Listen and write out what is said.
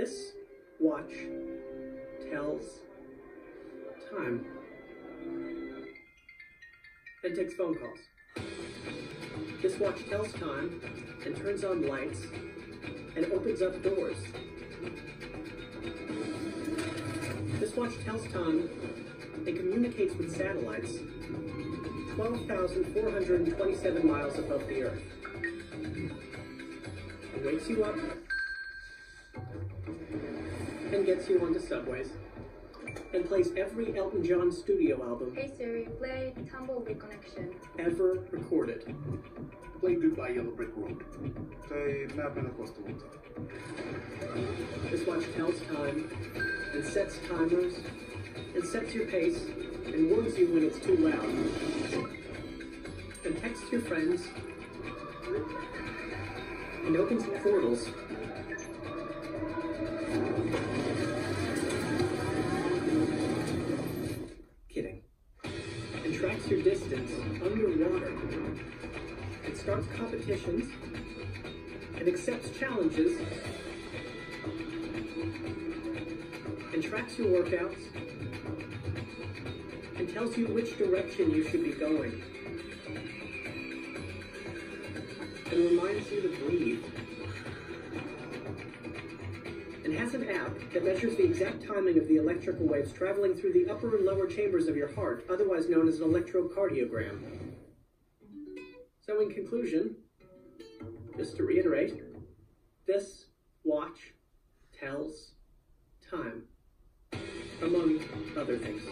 This watch tells time and takes phone calls. This watch tells time and turns on lights and opens up doors. This watch tells time and communicates with satellites 12,427 miles above the Earth. It wakes you up and gets you onto subways and plays every Elton John studio album Hey Siri, play Tumbleweed Connection. ever recorded. Play Goodbye Yellow Brick Road. Play Madman Across the Water. This watch tells time and sets timers and sets your pace and warns you when it's too loud. And texts your friends and opens portals. Tracks your distance underwater. It starts competitions. And accepts challenges. And tracks your workouts. And tells you which direction you should be going. And reminds you to breathe and has an app that measures the exact timing of the electrical waves traveling through the upper and lower chambers of your heart, otherwise known as an electrocardiogram. So, in conclusion, just to reiterate, this watch tells time, among other things.